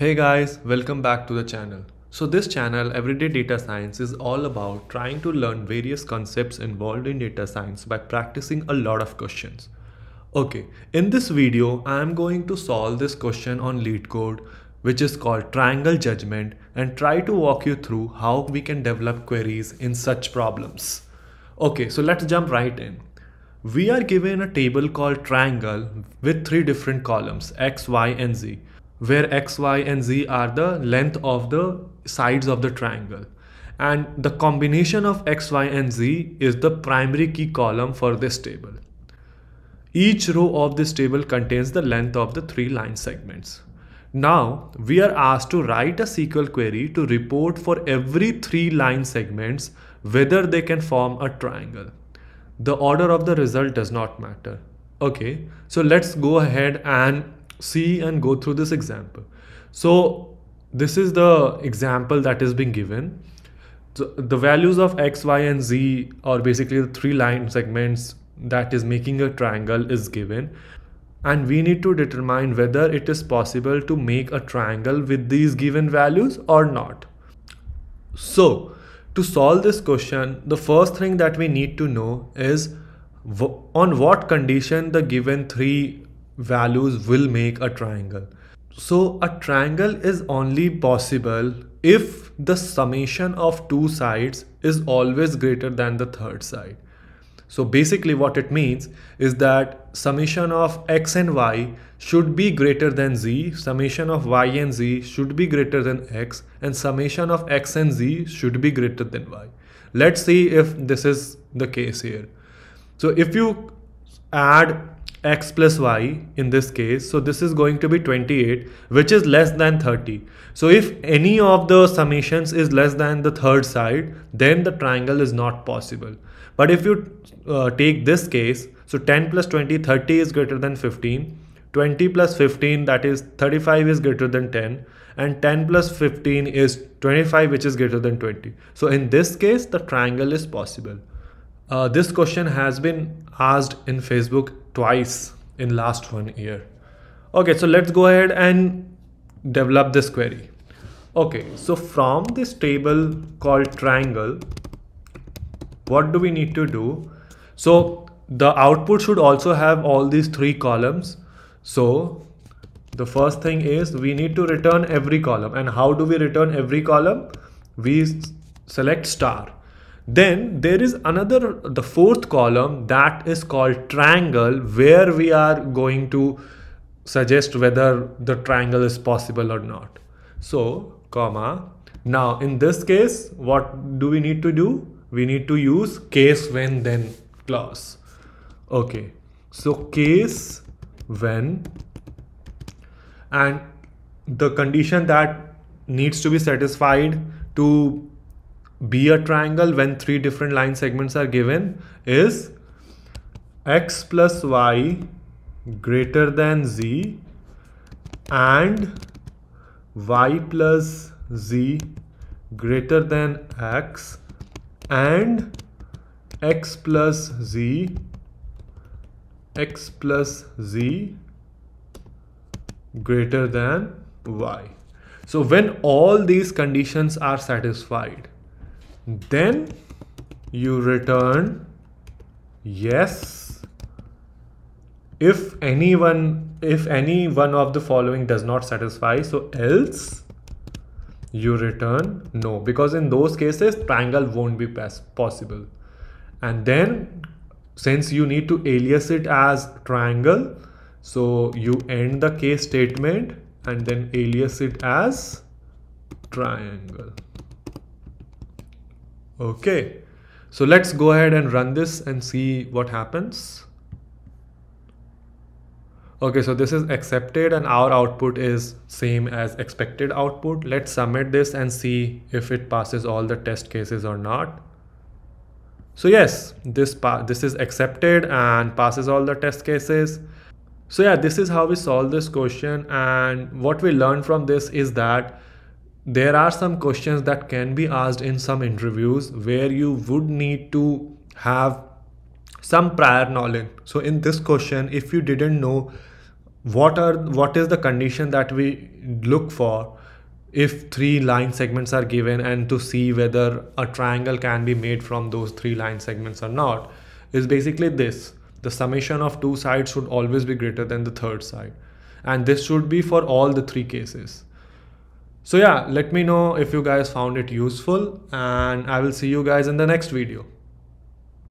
Hey guys, welcome back to the channel. So this channel, Everyday Data Science, is all about trying to learn various concepts involved in data science by practicing a lot of questions. Okay, in this video, I am going to solve this question on LeetCode, which is called triangle judgment and try to walk you through how we can develop queries in such problems. Okay, so let's jump right in. We are given a table called triangle with three different columns, x, y, and z where x, y, and z are the length of the sides of the triangle. And the combination of x, y, and z is the primary key column for this table. Each row of this table contains the length of the three line segments. Now, we are asked to write a SQL query to report for every three line segments whether they can form a triangle. The order of the result does not matter. Okay, so let's go ahead and see and go through this example. So this is the example that is being given. So the values of x, y, and z, or basically the three line segments that is making a triangle is given. And we need to determine whether it is possible to make a triangle with these given values or not. So to solve this question, the first thing that we need to know is on what condition the given three values will make a triangle. So a triangle is only possible if the summation of two sides is always greater than the third side. So basically what it means is that summation of x and y should be greater than z, summation of y and z should be greater than x, and summation of x and z should be greater than y. Let's see if this is the case here. So if you add x plus y in this case so this is going to be 28 which is less than 30 so if any of the summations is less than the third side then the triangle is not possible. But if you uh, take this case so 10 plus 20 30 is greater than 15 20 plus 15 that is 35 is greater than 10 and 10 plus 15 is 25 which is greater than 20 so in this case the triangle is possible. Uh, this question has been asked in Facebook twice in last one year. Okay, so let's go ahead and develop this query. Okay, so from this table called triangle, what do we need to do? So the output should also have all these three columns. So the first thing is we need to return every column. And how do we return every column? We select star then there is another, the fourth column that is called triangle where we are going to suggest whether the triangle is possible or not. So, comma. Now in this case, what do we need to do? We need to use case when then clause. Okay. So case when and the condition that needs to be satisfied to be a triangle when three different line segments are given is x plus y greater than z and y plus z greater than x and x plus z x plus z greater than y. So when all these conditions are satisfied, then you return yes if anyone if any one of the following does not satisfy so else you return no. Because in those cases triangle won't be possible. And then since you need to alias it as triangle so you end the case statement and then alias it as triangle Okay, so let's go ahead and run this and see what happens. Okay, so this is accepted and our output is same as expected output. Let's submit this and see if it passes all the test cases or not. So yes, this this is accepted and passes all the test cases. So yeah, this is how we solve this question and what we learned from this is that there are some questions that can be asked in some interviews where you would need to have some prior knowledge. So in this question if you didn't know what are what is the condition that we look for if three line segments are given and to see whether a triangle can be made from those three line segments or not is basically this. The summation of two sides should always be greater than the third side. And this should be for all the three cases so yeah let me know if you guys found it useful and i will see you guys in the next video